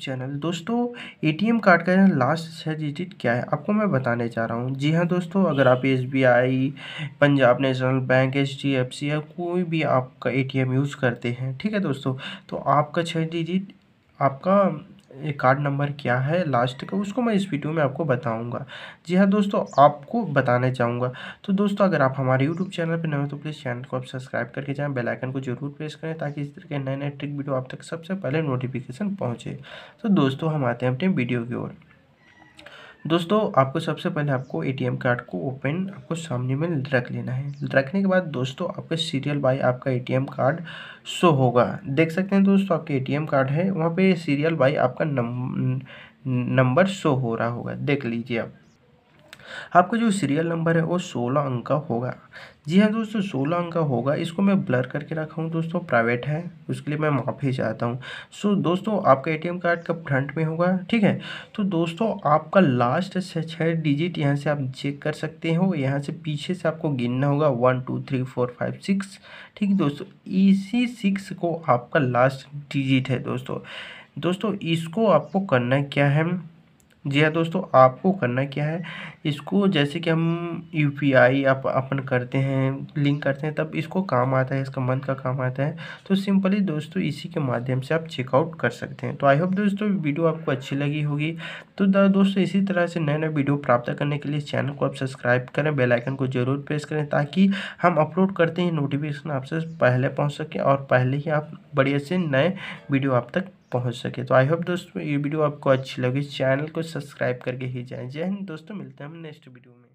Channel. दोस्तों ATM card का last छः डिजिट क्या है? आपको मैं बताने जा रहा हूँ। जी हाँ दोस्तों, अगर आप S B I, Punjab national bank, H D F C या कोई भी आपका एटीएम यूज़ करते हैं, ठीक है दोस्तों? तो आपका छः डिजिट आपका ये कार्ड नंबर क्या है? लास्ट का, उसको मैं इस वीडियो में आपको बताऊँगा। जी हाँ दोस्तों, आपको बताने चाहूँगा। तो दोस्तों, अगर आप हमारे यूट्यूब चैनल पर नए हो तो प्लीज़ चैनल को आप सब्सक्राइब करके जाएँ। बेलाइकन को ज़रूर प्रेस करें, ताकि इस तरह के नए नए ट्रिक वीडियो आप तक सबसे पहले नोटिफिकेशन पहुँचे। तो दोस्तों, हम आते हैं अपने वीडियो की ओर। दोस्तों, आपको सबसे पहले आपको एटीएम कार्ड को ओपन आपको सामने में रख लेना है। रखने के बाद दोस्तों, आपके सीरियल बाय आपका एटीएम कार्ड शो होगा। देख सकते हैं दोस्तों, आपके एटीएम कार्ड है, वहाँ पे सीरियल बाय आपका नंबर शो हो रहा होगा। देख लीजिए आप। आपका जो सीरियल नंबर है वो सोलह अंक का होगा। जी हाँ दोस्तों, सोलह अंक का होगा। इसको मैं ब्लर करके रखा हूँ दोस्तों प्राइवेट है, उसके लिए मैं माफ़ी चाहता हूँ। सो दोस्तों, आपका एटीएम कार्ड का फ्रंट में होगा? ठीक है? तो दोस्तों, आपका लास्ट से छः डिजिट यहाँ से आप चेक कर सकते हो। यहाँ से पीछे से आपको गिनना होगा। One two three four five six ठीक दोस्तों, इसी सिक्स को आपका लास्ट डिजिट है दोस्तों। दोस्तों, इसको आपको करना क्या है? जी हाँ दोस्तों, आपको करना क्या है? इसको जैसे कि हम यू पी आई आप अपन करते हैं लिंक करते हैं, तब इसको काम आता है, इसका मंथ का काम आता है। तो सिंपली दोस्तों, इसी के माध्यम से आप चेकआउट कर सकते हैं। तो आई होप दोस्तों वीडियो आपको अच्छी लगी होगी। तो दोस्तों, इसी तरह से नए नए वीडियो प्राप्त करने के लिए चैनल को आप सब्सक्राइब करें बेलाइकन को ज़रूर प्रेस करें, ताकि हम अपलोड करते हैं नोटिफिकेशन आपसे पहले पहुँच सके और पहले ही आप बढ़िया से नए वीडियो आप तक पहुँच सके। तो आई होप दोस्तों ये वीडियो आपको अच्छी लगी। चैनल को सब्सक्राइब करके ही जाएँ। जय हिंद दोस्तों, मिलते हैं हम नेक्स्ट वीडियो में।